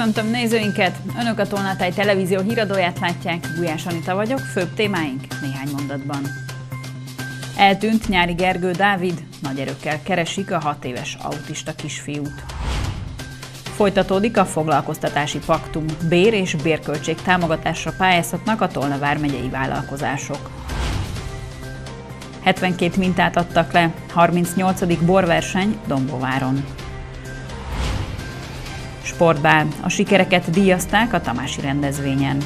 Köszöntöm nézőinket! Önök a Tolnatáj televízió híradóját látják, Gulyás Anita vagyok, főbb témáink néhány mondatban. Eltűnt nyári Gergő Dávid, nagy erőkkel keresik a hat éves autista kisfiút. Folytatódik a foglalkoztatási paktum. Bér és bérköltség támogatásra pályázhatnak a Tolna vármegyei vállalkozások. 72 mintát adtak le, 38. borverseny Dombováron. Sportbál. A sikereket díjazták a Tamási rendezvényen.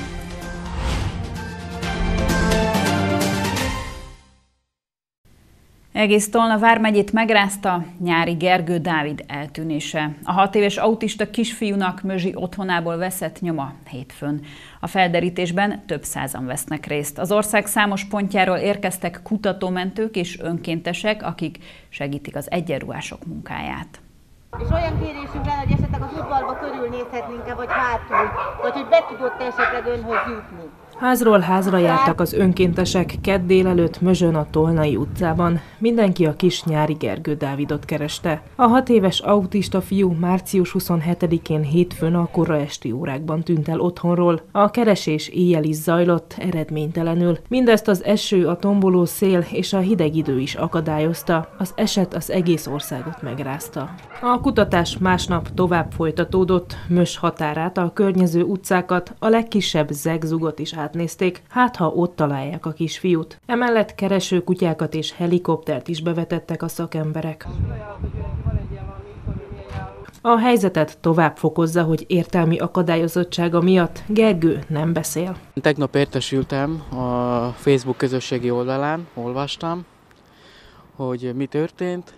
Egész Tolna vármegyét megrázta nyári Gergő Dávid eltűnése. A hat éves autista kisfiúnak Mözsi otthonából veszett nyoma hétfőn. A felderítésben több százan vesznek részt. Az ország számos pontjáról érkeztek kutatómentők és önkéntesek, akik segítik az egyenruhások munkáját. És olyan kérésünk lenne, hogy esetleg az udvarba körülnézhetnénk-e, vagy hátul, vagy hogy be tudott esetleg önhöz jutni. Házról házra jártak az önkéntesek kedd délelőtt Mözsön a Tolnai utcában. Mindenki a kis nyári Gergő Dávidot kereste. A hat éves autista fiú március 27-én hétfőn a korra esti órákban tűnt el otthonról. A keresés éjjel is zajlott, eredménytelenül. Mindezt az eső, a tomboló szél és a hideg idő is akadályozta. Az eset az egész országot megrázta. A kutatás másnap tovább folytatódott, Mös határát, a környező utcákat, a legkisebb zegzugot is átnézték, hát ha ott találják a kisfiút. Emellett kereső kutyákat és helikoptert is bevetettek a szakemberek. A helyzetet tovább fokozza, hogy értelmi akadályozottsága miatt Gergő nem beszél. Tegnap értesültem a Facebook közösségi oldalán, olvastam, hogy mi történt.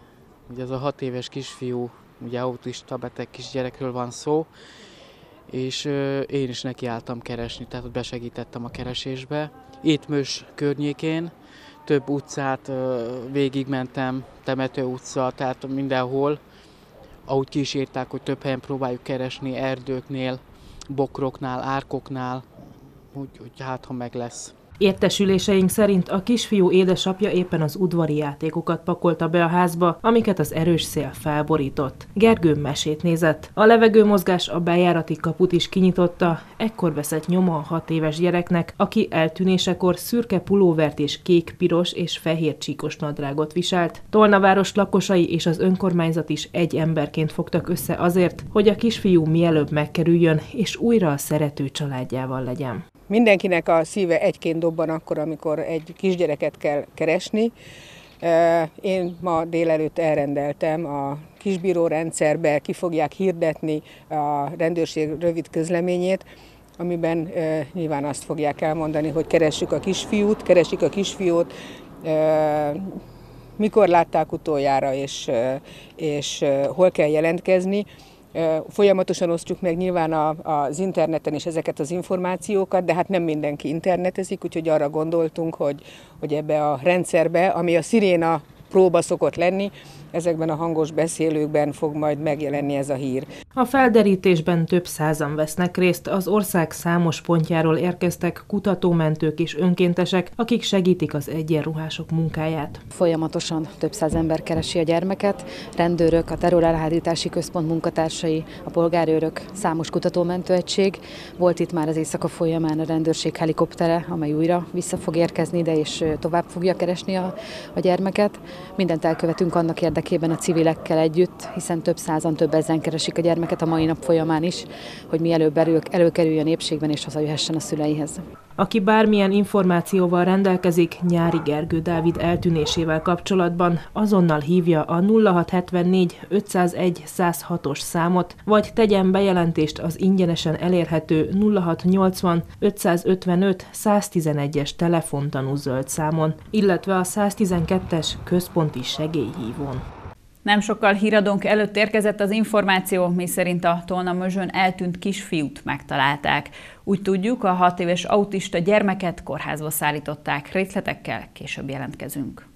Ugye ez a hat éves kisfiú, ugye autista beteg kisgyerekről van szó, és én is nekiálltam keresni, tehát besegítettem a keresésbe. Itt Mös környékén több utcát végigmentem, Temető utca, tehát mindenhol, ahogy kísérták, hogy több helyen próbáljuk keresni, erdőknél, bokroknál, árkoknál, úgy, hogy hát ha meg lesz. Értesüléseink szerint a kisfiú édesapja éppen az udvari játékokat pakolta be a házba, amiket az erős szél felborított. Gergő mesét nézett. A levegőmozgás a bejárati kaput is kinyitotta, ekkor veszett nyoma a hat éves gyereknek, aki eltűnésekor szürke pulóvert és kék, piros és fehér csíkos nadrágot viselt. Tolnaváros lakosai és az önkormányzat is egy emberként fogtak össze azért, hogy a kisfiú mielőbb megkerüljön és újra a szerető családjával legyen. Mindenkinek a szíve egyként dobban akkor, amikor egy kisgyereket kell keresni. Én ma délelőtt elrendeltem a kisbíró rendszerbe, ki fogják hirdetni a rendőrség rövid közleményét, amiben nyilván azt fogják elmondani, hogy keressük a kisfiút, keresik a kisfiút, mikor látták utoljára, és, és hol kell jelentkezni. Folyamatosan osztjuk meg nyilván az interneten is ezeket az információkat, de hát nem mindenki internetezik, úgyhogy arra gondoltunk, hogy, hogy ebbe a rendszerbe, ami a sziréna próba szokott lenni, ezekben a hangos beszélőkben fog majd megjelenni ez a hír. A felderítésben több százan vesznek részt, az ország számos pontjáról érkeztek kutatómentők és önkéntesek, akik segítik az egyenruhások munkáját. Folyamatosan több száz ember keresi a gyermeket, rendőrök, a terrorelhárítási központ munkatársai, a polgárőrök, számos kutatómentőegység. Volt itt már az éjszaka folyamán a rendőrség helikoptere, amely újra vissza fog érkezni ide, és tovább fogja keresni a, a gyermeket. Mindent elkövetünk annak érdekében, érdekében a civilekkel együtt, hiszen több százan, több ezen keresik a gyermeket a mai nap folyamán is, hogy mielőbb elő, előkerüljön népségben és hazajöhessen a szüleihez. Aki bármilyen információval rendelkezik nyári Gergő Dávid eltűnésével kapcsolatban, azonnal hívja a 0674 501 106-os számot, vagy tegyen bejelentést az ingyenesen elérhető 0680 555 111-es telefontanú zöld számon, illetve a 112-es központi segélyhívón. Nem sokkal híradónk előtt érkezett az információ, mi szerint a Tolna Mözsön eltűnt kisfiút megtalálták. Úgy tudjuk, a hat éves autista gyermeket kórházba szállították. Részletekkel később jelentkezünk.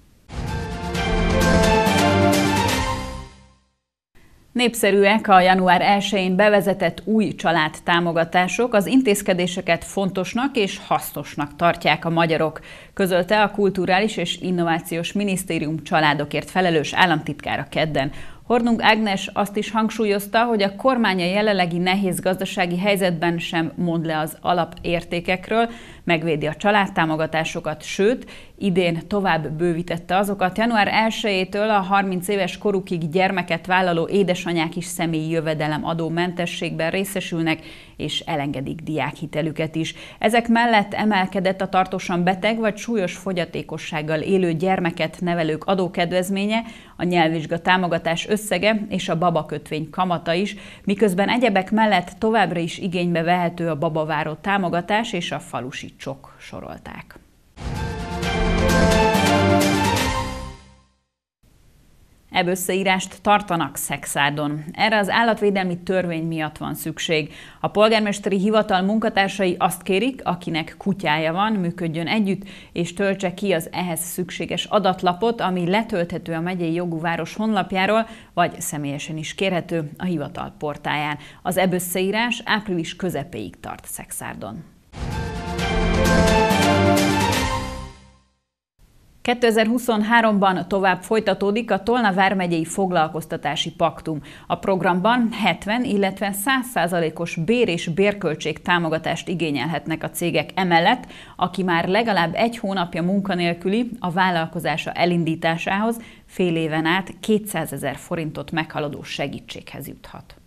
Népszerűek a január 1-én bevezetett új családtámogatások, az intézkedéseket fontosnak és hasznosnak tartják a magyarok, közölte a Kulturális és Innovációs Minisztérium családokért felelős államtitkára kedden. Hornung Ágnes azt is hangsúlyozta, hogy a kormánya jelenlegi nehéz gazdasági helyzetben sem mond le az alapértékekről, megvédi a családtámogatásokat, sőt, idén tovább bővítette azokat. Január 1-től a 30 éves korukig gyermeket vállaló édesanyák is személyi jövedelem adó mentességben részesülnek, és elengedik diákhitelüket is. Ezek mellett emelkedett a tartósan beteg vagy súlyos fogyatékossággal élő gyermeket nevelők adókedvezménye, a nyelvvizsga támogatás összege és a babakötvény kamata is, miközben egyebek mellett továbbra is igénybe vehető a babaváró támogatás és a falusi csok sorolták. Ebb tartanak Szexádon. Erre az állatvédelmi törvény miatt van szükség. A polgármesteri hivatal munkatársai azt kérik, akinek kutyája van, működjön együtt, és töltse ki az ehhez szükséges adatlapot, ami letölthető a megyei jogú város honlapjáról, vagy személyesen is kérhető a hivatal portáján. Az ebb összeírás április közepéig tart Szexárdon. 2023-ban tovább folytatódik a Tolna vármegyei foglalkoztatási paktum. A programban 70, illetve 100%-os bér és bérköltség támogatást igényelhetnek a cégek emellett, aki már legalább egy hónapja munkanélküli a vállalkozása elindításához fél éven át 200 ezer forintot meghaladó segítséghez juthat.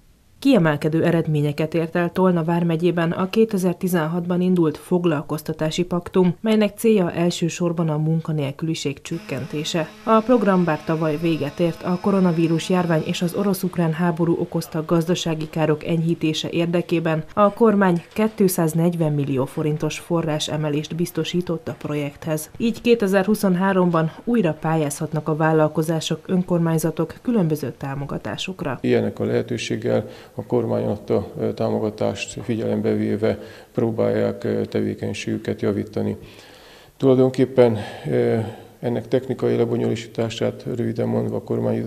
Kiemelkedő eredményeket ért el Tolna vármegyében a 2016-ban indult foglalkoztatási paktum, melynek célja elsősorban a munkanélküliség csökkentése. A program bár tavaly véget ért, a koronavírus járvány és az orosz-ukrán háború okozta gazdasági károk enyhítése érdekében a kormány 240 millió forintos forrás emelést biztosított a projekthez. Így 2023-ban újra pályázhatnak a vállalkozások, önkormányzatok különböző támogatásokra. Ilyenek a lehetőséggel a kormány adta támogatást figyelembe véve próbálják tevékenységüket javítani. Tulajdonképpen ennek technikai lebonyolítását röviden mondva a kormány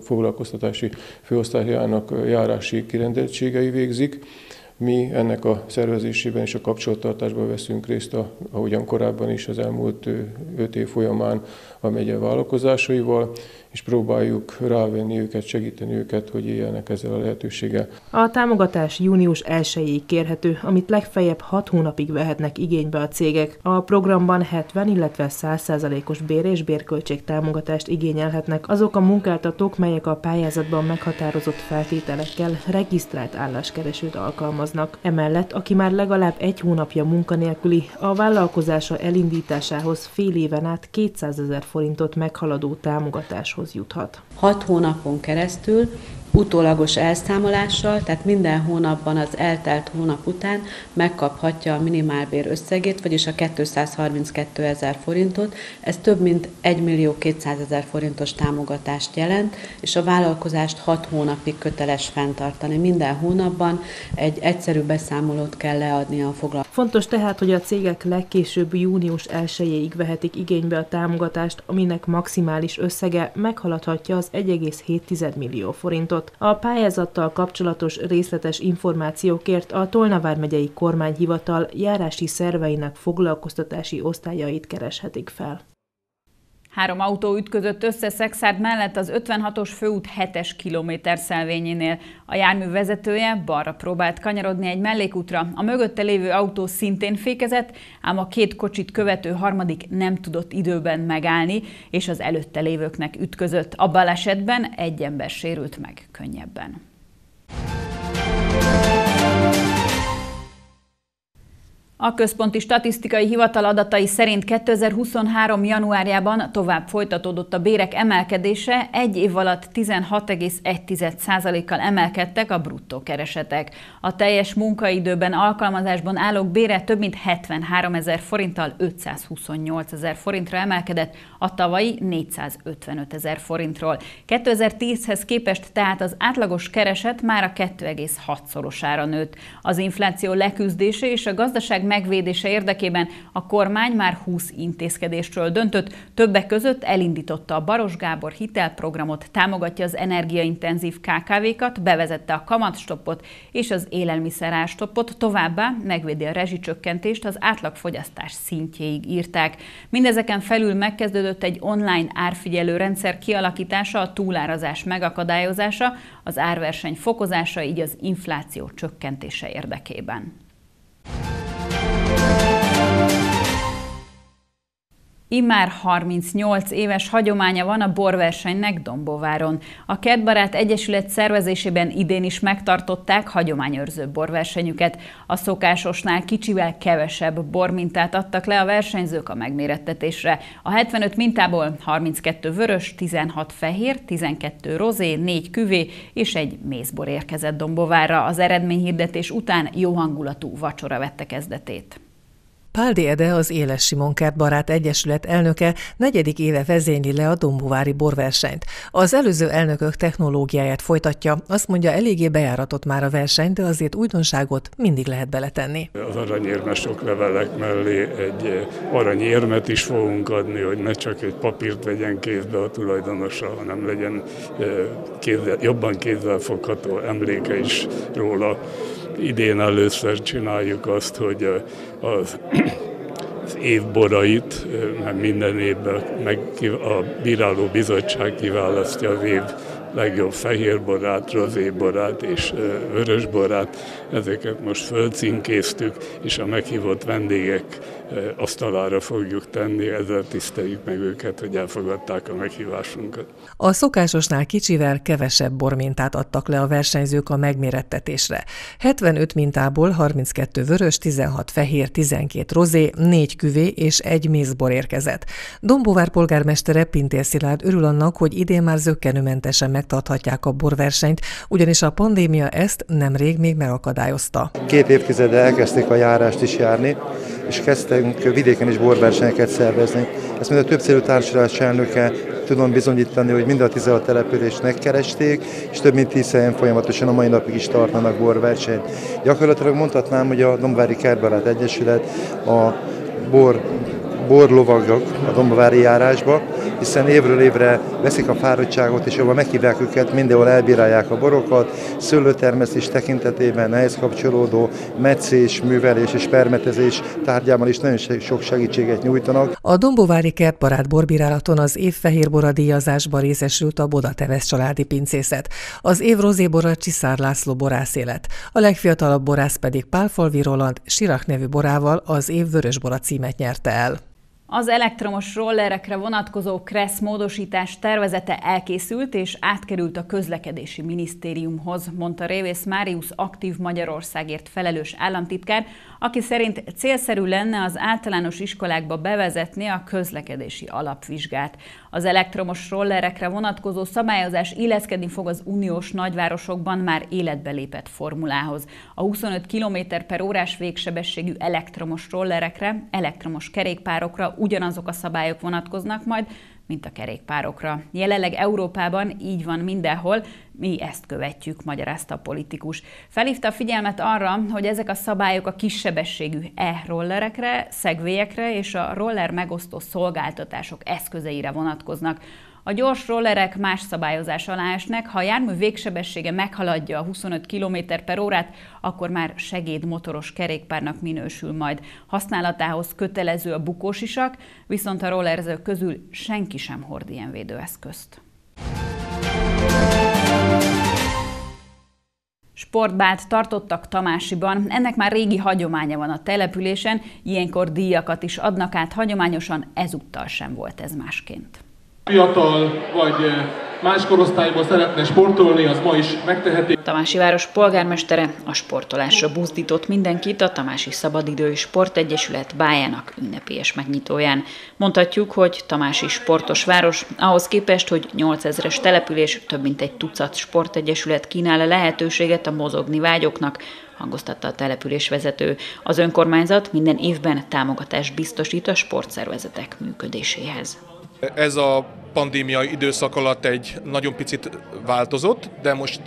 foglalkoztatási főosztályának járási kirendeltségei végzik. Mi ennek a szervezésében és a kapcsolattartásban veszünk részt, ahogyan korábban is az elmúlt öt év folyamán a megye vállalkozásaival, és próbáljuk rávenni őket, segíteni őket, hogy éljenek ezzel a lehetőséggel. A támogatás június 1-ig kérhető, amit legfeljebb 6 hónapig vehetnek igénybe a cégek. A programban 70, illetve 100%-os bér és bérköltség támogatást igényelhetnek azok a munkáltatók, melyek a pályázatban meghatározott feltételekkel regisztrált álláskeresőt alkalmaznak. Emellett, aki már legalább egy hónapja munkanélküli, a vállalkozása elindításához fél éven át 200 ezer forintot meghaladó támogatáshoz juthat. Hat hónapon keresztül utólagos elszámolással, tehát minden hónapban az eltelt hónap után megkaphatja a minimálbér összegét, vagyis a 232 ezer forintot. Ez több mint 1 millió 200 ezer forintos támogatást jelent, és a vállalkozást 6 hónapig köteles fenntartani. Minden hónapban egy egyszerű beszámolót kell leadni a foglalkozásra. Fontos tehát, hogy a cégek legkésőbb június 1-ig vehetik igénybe a támogatást, aminek maximális összege meghaladhatja az 1,7 millió forintot. A pályázattal kapcsolatos részletes információkért a Tolnavár megyei kormányhivatal járási szerveinek foglalkoztatási osztályait kereshetik fel. Három autó ütközött össze Szexárd mellett az 56-os főút 7-es kilométer szelvényénél. A jármű vezetője balra próbált kanyarodni egy mellékútra, a mögötte lévő autó szintén fékezett, ám a két kocsit követő harmadik nem tudott időben megállni, és az előtte lévőknek ütközött. A balesetben egy ember sérült meg könnyebben. A Központi Statisztikai Hivatal adatai szerint 2023. januárjában tovább folytatódott a bérek emelkedése, egy év alatt 16,1%-kal emelkedtek a bruttó keresetek. A teljes munkaidőben alkalmazásban állók bére több mint 73 ezer forinttal 528 ezer forintra emelkedett, a tavalyi 455 ezer forintról. 2010-hez képest tehát az átlagos kereset már a 2,6-szorosára nőtt. Az infláció leküzdése és a gazdaság megvédése érdekében a kormány már 20 intézkedésről döntött, többek között elindította a Baros Gábor hitelprogramot, támogatja az energiaintenzív KKV-kat, bevezette a kamatstoppot és az élelmiszerástoppot, továbbá megvédi a rezsicsökkentést az átlagfogyasztás szintjéig írták. Mindezeken felül megkezdődött egy online árfigyelő rendszer kialakítása, a túlárazás megakadályozása, az árverseny fokozása, így az infláció csökkentése érdekében. Immár 38 éves hagyománya van a borversenynek Dombováron. A Kertbarát Egyesület szervezésében idén is megtartották hagyományőrző borversenyüket. A szokásosnál kicsivel kevesebb bormintát adtak le a versenyzők a megmérettetésre. A 75 mintából 32 vörös, 16 fehér, 12 rozé, 4 küvé és egy mézbor érkezett Dombovára. Az eredményhirdetés után jó hangulatú vacsora vette kezdetét. Páldi Ede, az Éles Simon Barát Egyesület elnöke negyedik éve vezényli le a Dombovári borversenyt. Az előző elnökök technológiáját folytatja, azt mondja, eléggé bejáratott már a verseny, de azért újdonságot mindig lehet beletenni. Az aranyérmes levelek mellé egy eh, aranyérmet is fogunk adni, hogy ne csak egy papírt vegyen kézbe a tulajdonosa, hanem legyen eh, kézzel, jobban kézzelfogható emléke is róla idén először csináljuk azt, hogy az az évborait, mert minden évben meg a bíráló bizottság kiválasztja az év legjobb fehérborát, rozéborát és vörösborát. Ezeket most fölcinkéztük, és a meghívott vendégek asztalára fogjuk tenni, ezzel tiszteljük meg őket, hogy elfogadták a meghívásunkat. A szokásosnál kicsivel kevesebb bormintát adtak le a versenyzők a megmérettetésre. 75 mintából 32 vörös, 16 fehér, 12 rozé, 4 küvé és egy mézbor érkezett. Dombóvár polgármestere Pintér Szilárd örül annak, hogy idén már zöggenőmentesen megtarthatják a borversenyt, ugyanis a pandémia ezt nemrég még megakadályozta. Két évtizede elkezdték a járást is járni, és kezdtünk vidéken is borversenyeket szervezni. Ezt mind a többszörű társadalmi elnöke tudom bizonyítani, hogy mind a 16 települést megkeresték, és több mint 10 helyen folyamatosan a mai napig is tartanak borversenyt. Gyakorlatilag mondhatnám, hogy a Dombvári Kertbarát Egyesület a bor borlovagok a Dombavári járásba, hiszen évről évre veszik a fáradtságot, és jobban meghívják őket, mindenhol elbírálják a borokat, szőlőtermesztés tekintetében ehhez kapcsolódó meccés, művelés és permetezés tárgyában is nagyon sok segítséget nyújtanak. A Dombovári kertbarát borbírálaton az év fehérbora díjazásba részesült a Boda Teves családi pincészet. Az év rozébora Csiszár László borászélet. A legfiatalabb borász pedig Pálfalvi Roland Sirak nevű borával az év vörösbora címet nyerte el. Az elektromos rollerekre vonatkozó KRESZ módosítás tervezete elkészült és átkerült a közlekedési minisztériumhoz, mondta Révész Máriusz aktív Magyarországért felelős államtitkár, aki szerint célszerű lenne az általános iskolákba bevezetni a közlekedési alapvizsgát. Az elektromos rollerekre vonatkozó szabályozás illeszkedni fog az uniós nagyvárosokban már életbe lépett formulához. A 25 km per órás végsebességű elektromos rollerekre, elektromos kerékpárokra ugyanazok a szabályok vonatkoznak majd, mint a kerékpárokra. Jelenleg Európában így van mindenhol, mi ezt követjük, magyarázta a politikus. Felhívta a figyelmet arra, hogy ezek a szabályok a kissebességű e-rollerekre, szegvélyekre és a roller megosztó szolgáltatások eszközeire vonatkoznak. A gyors rollerek más szabályozás alá esnek, ha a jármű végsebessége meghaladja a 25 km per órát, akkor már segédmotoros kerékpárnak minősül majd. Használatához kötelező a bukósisak, viszont a rollerzők közül senki sem hord ilyen védőeszközt. Sportbált tartottak Tamásiban, ennek már régi hagyománya van a településen, ilyenkor díjakat is adnak át. Hagyományosan, ezúttal sem volt ez másként fiatal vagy más korosztályból szeretne sportolni, az ma is megteheti. Tamási város polgármestere a sportolásra buzdított mindenkit a Tamási Szabadidő Sportegyesület bájának ünnepélyes megnyitóján. Mondhatjuk, hogy Tamási sportos város, ahhoz képest, hogy 8000-es település, több mint egy tucat sportegyesület kínál a lehetőséget a mozogni vágyoknak, hangoztatta a település vezető. Az önkormányzat minden évben támogatást biztosít a sportszervezetek működéséhez. Ez a pandémia időszak alatt egy nagyon picit változott, de most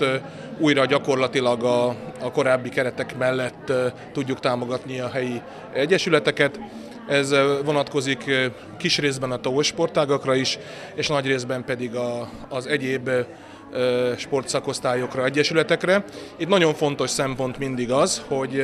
újra gyakorlatilag a, a korábbi keretek mellett tudjuk támogatni a helyi egyesületeket. Ez vonatkozik kis részben a TAO sportágakra is, és nagy részben pedig a, az egyéb sportszakosztályokra, egyesületekre. Itt nagyon fontos szempont mindig az, hogy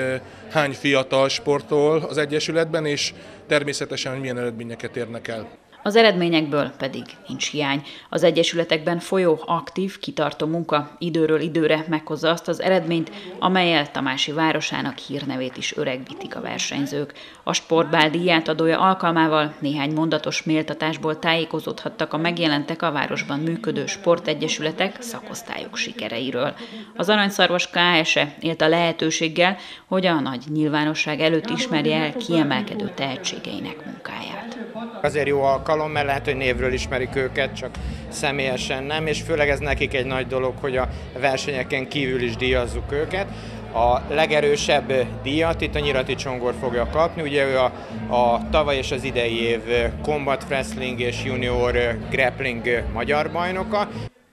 hány fiatal sportol az egyesületben, és természetesen, milyen eredményeket érnek el. Az eredményekből pedig nincs hiány. Az egyesületekben folyó aktív, kitartó munka időről időre meghozza azt az eredményt, amelyel Tamási városának hírnevét is öregbítik a versenyzők. A sportbál díját adója alkalmával néhány mondatos méltatásból tájékozódhattak a megjelentek a városban működő sportegyesületek szakosztályok sikereiről. Az Aranyszarvas KSE élt a lehetőséggel, hogy a nagy nyilvánosság előtt ismerje el kiemelkedő tehetségeinek munkáját. Azért jó alkalom, mert lehet, hogy névről ismerik őket, csak személyesen nem, és főleg ez nekik egy nagy dolog, hogy a versenyeken kívül is díjazzuk őket. A legerősebb díjat itt a Nyirati Csongor fogja kapni, ugye ő a, a tavaly és az idei év Combat Wrestling és Junior Grappling magyar bajnoka.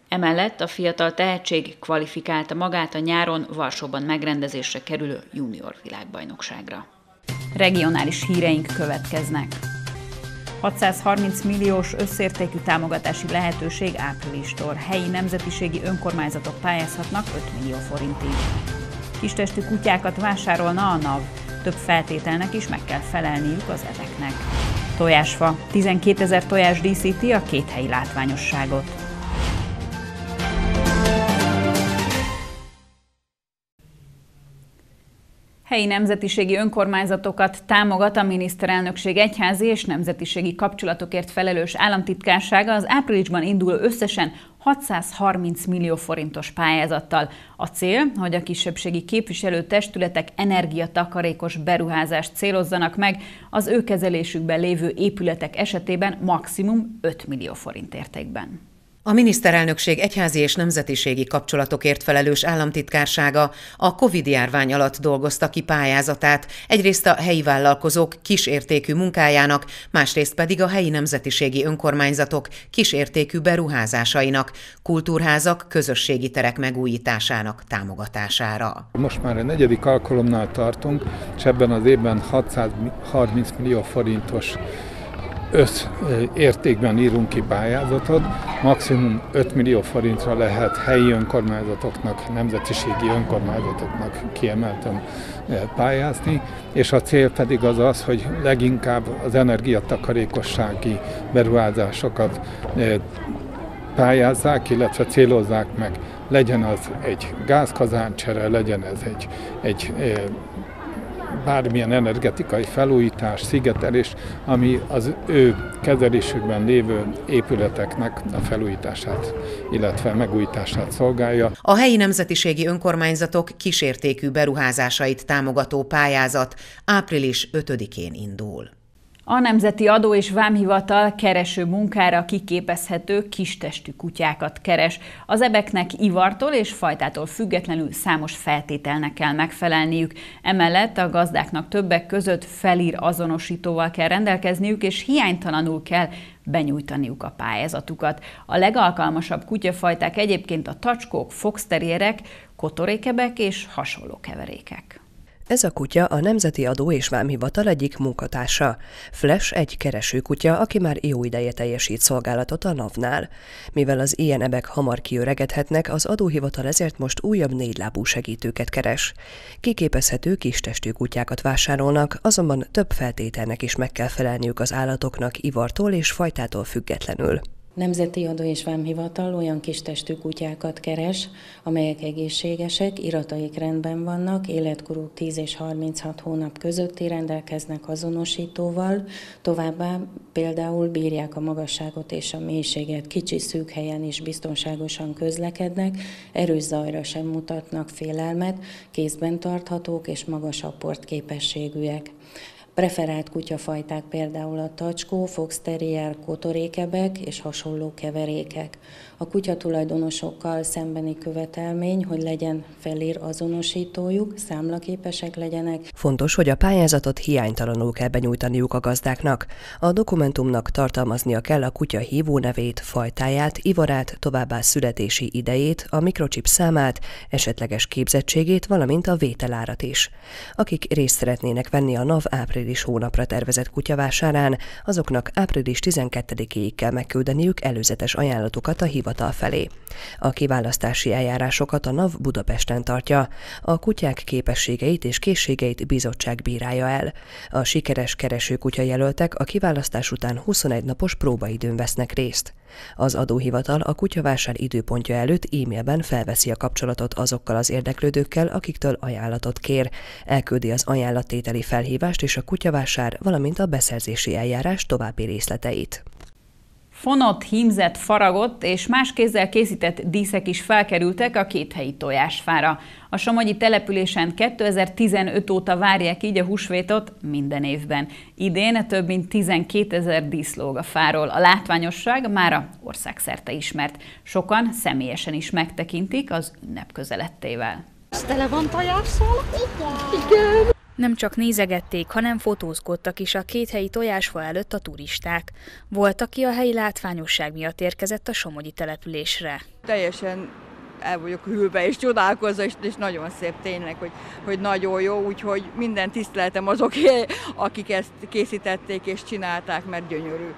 Emellett a fiatal tehetség kvalifikálta magát a nyáron Varsóban megrendezésre kerülő junior világbajnokságra. Regionális híreink következnek. 630 milliós összértékű támogatási lehetőség áprilistól. Helyi nemzetiségi önkormányzatok pályázhatnak 5 millió forintig. Kistestű kutyákat vásárolna a NAV. Több feltételnek is meg kell felelniük az ebeknek. Tojásfa. 12 ezer tojás díszíti a két helyi látványosságot. Helyi nemzetiségi önkormányzatokat támogat a miniszterelnökség egyházi és nemzetiségi kapcsolatokért felelős államtitkársága az áprilisban indul összesen 630 millió forintos pályázattal. A cél, hogy a kisebbségi képviselő testületek energiatakarékos beruházást célozzanak meg az ő kezelésükben lévő épületek esetében maximum 5 millió forint értékben. A miniszterelnökség egyházi és nemzetiségi kapcsolatokért felelős államtitkársága a COVID-járvány alatt dolgozta ki pályázatát, egyrészt a helyi vállalkozók kisértékű munkájának, másrészt pedig a helyi nemzetiségi önkormányzatok kisértékű beruházásainak, kultúrházak, közösségi terek megújításának támogatására. Most már a negyedik alkalomnál tartunk, és ebben az évben 630 millió forintos összértékben írunk ki pályázatot, maximum 5 millió forintra lehet helyi önkormányzatoknak, nemzetiségi önkormányzatoknak kiemelten pályázni, és a cél pedig az az, hogy leginkább az energiatakarékossági beruházásokat pályázzák, illetve célozzák meg. Legyen az egy gázkazáncsere, legyen ez egy, egy bármilyen energetikai felújítás, szigetelés, ami az ő kezelésükben lévő épületeknek a felújítását, illetve megújítását szolgálja. A helyi nemzetiségi önkormányzatok kísértékű beruházásait támogató pályázat április 5-én indul. A Nemzeti Adó és Vámhivatal kereső munkára kiképezhető kistestű kutyákat keres. Az ebeknek ivartól és fajtától függetlenül számos feltételnek kell megfelelniük. Emellett a gazdáknak többek között felír azonosítóval kell rendelkezniük, és hiánytalanul kell benyújtaniuk a pályázatukat. A legalkalmasabb kutyafajták egyébként a tacskók, foxterierek, kotorékebek és hasonló keverékek. Ez a kutya a Nemzeti Adó és Vámhivatal egyik munkatársa. Flash egy keresőkutya, aki már jó ideje teljesít szolgálatot a NAV-nál. Mivel az ilyen ebek hamar kiöregedhetnek, az adóhivatal ezért most újabb négylábú segítőket keres. Kiképezhető kistestű kutyákat vásárolnak, azonban több feltételnek is meg kell felelniük az állatoknak ivartól és fajtától függetlenül. Nemzeti Adó és Vámhivatal olyan kis testű kutyákat keres, amelyek egészségesek, irataik rendben vannak, életkoruk 10 és 36 hónap közötti rendelkeznek azonosítóval, továbbá például bírják a magasságot és a mélységet, kicsi szűk helyen is biztonságosan közlekednek, erős zajra sem mutatnak félelmet, kézben tarthatók és magas apport képességűek. Preferált kutyafajták például a tacskó, fox terrier, kotorékebek és hasonló keverékek. A kutyatulajdonosokkal szembeni követelmény, hogy legyen felír azonosítójuk, számlaképesek legyenek. Fontos, hogy a pályázatot hiánytalanul kell benyújtaniuk a gazdáknak. A dokumentumnak tartalmaznia kell a kutya hívó nevét, fajtáját, ivarát, továbbá születési idejét, a mikrocsip számát, esetleges képzettségét, valamint a vételárat is. Akik részt szeretnének venni a NAV április hónapra tervezett kutyavásárán, azoknak április 12-ig kell megküldeniük előzetes ajánlatokat a hivatal felé. A kiválasztási eljárásokat a NAV Budapesten tartja. A kutyák képességeit és készségeit bizottság bírálja el. A sikeres keresőkutya jelöltek a kiválasztás után 21 napos próbaidőn vesznek részt. Az adóhivatal a kutyavásár időpontja előtt e-mailben felveszi a kapcsolatot azokkal az érdeklődőkkel, akiktől ajánlatot kér. Elküldi az ajánlattételi felhívást és a kutyavásár, valamint a beszerzési eljárás további részleteit. Fonott, hímzett, faragott és más kézzel készített díszek is felkerültek a két helyi tojásfára. A Somogyi településen 2015 óta várják így a húsvétot minden évben. Idén több mint 12 ezer dísz lóg a fáról. A látványosság már a országszerte ismert. Sokan személyesen is megtekintik az ünnep közelettével. Tele van tojással? Igen. Igen. Nem csak nézegették, hanem fotózkodtak is a két helyi tojásfa előtt a turisták. Volt, aki a helyi látványosság miatt érkezett a Somogyi településre. Teljesen el vagyok hűlve és csodálkozva, és, és nagyon szép tényleg, hogy, hogy nagyon jó, úgyhogy minden tiszteletem azok, akik ezt készítették és csinálták, mert gyönyörű.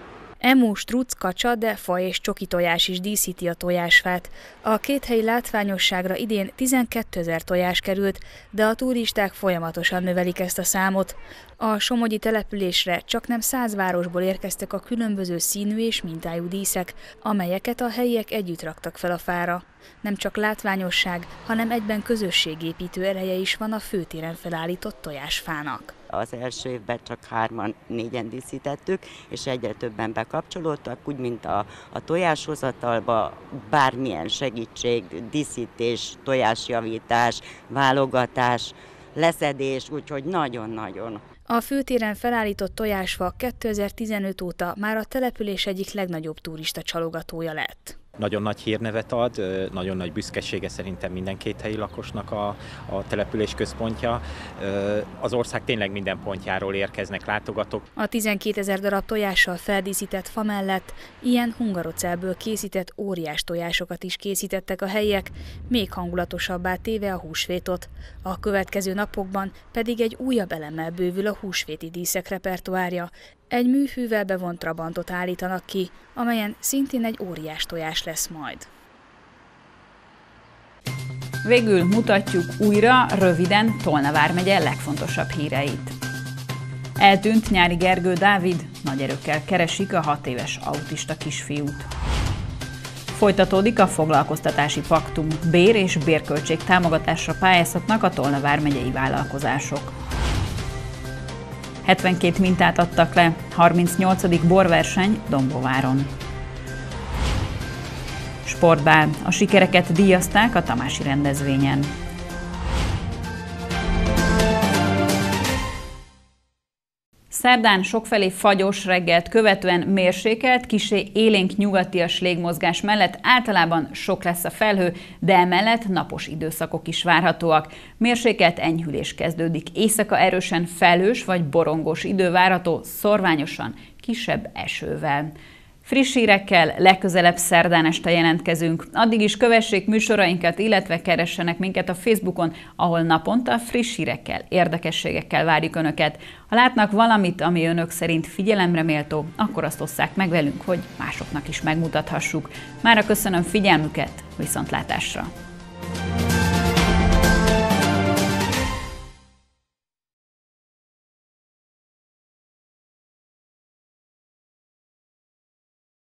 Emu, struc, kacsa, de fa és csoki tojás is díszíti a tojásfát. A két helyi látványosságra idén 12 ezer tojás került, de a turisták folyamatosan növelik ezt a számot. A Somogyi településre csak nem száz városból érkeztek a különböző színű és mintájú díszek, amelyeket a helyiek együtt raktak fel a fára. Nem csak látványosság, hanem egyben közösségépítő ereje is van a főtéren felállított tojásfának az első évben csak hárman, négyen díszítettük, és egyre többen bekapcsolódtak, úgy, mint a, a tojáshozatalba bármilyen segítség, díszítés, tojásjavítás, válogatás, leszedés, úgyhogy nagyon-nagyon a főtéren felállított tojásfa 2015 óta már a település egyik legnagyobb turista csalogatója lett nagyon nagy hírnevet ad, nagyon nagy büszkesége szerintem minden két helyi lakosnak a, a település központja. Az ország tényleg minden pontjáról érkeznek látogatók. A 12 ezer darab tojással feldíszített fa mellett ilyen hungarocelből készített óriás tojásokat is készítettek a helyiek, még hangulatosabbá téve a húsvétot. A következő napokban pedig egy újabb elemmel bővül a húsvéti díszek repertoárja, egy műhűvel bevont trabantot állítanak ki, amelyen szintén egy óriás tojás lesz majd. Végül mutatjuk újra, röviden Tolna vármegye legfontosabb híreit. Eltűnt nyári Gergő Dávid, nagy erőkkel keresik a hat éves autista kisfiút. Folytatódik a foglalkoztatási paktum, bér és bérköltség támogatásra pályázhatnak a Tolna vármegyei vállalkozások. 72 mintát adtak le, 38. borverseny Dombováron. Sportbál. A sikereket díjazták a Tamási rendezvényen. Szerdán sokfelé fagyos reggelt követően mérsékelt, kisé élénk nyugatias légmozgás mellett általában sok lesz a felhő, de emellett napos időszakok is várhatóak. Mérsékelt enyhülés kezdődik. Éjszaka erősen felhős vagy borongós idő várható, szorványosan kisebb esővel. Friss hírekkel legközelebb szerdán este jelentkezünk. Addig is kövessék műsorainkat, illetve keressenek minket a Facebookon, ahol naponta friss hírekkel, érdekességekkel várjuk Önöket. Ha látnak valamit, ami Önök szerint figyelemre méltó, akkor azt osszák meg velünk, hogy másoknak is megmutathassuk. Mára köszönöm figyelmüket, viszontlátásra!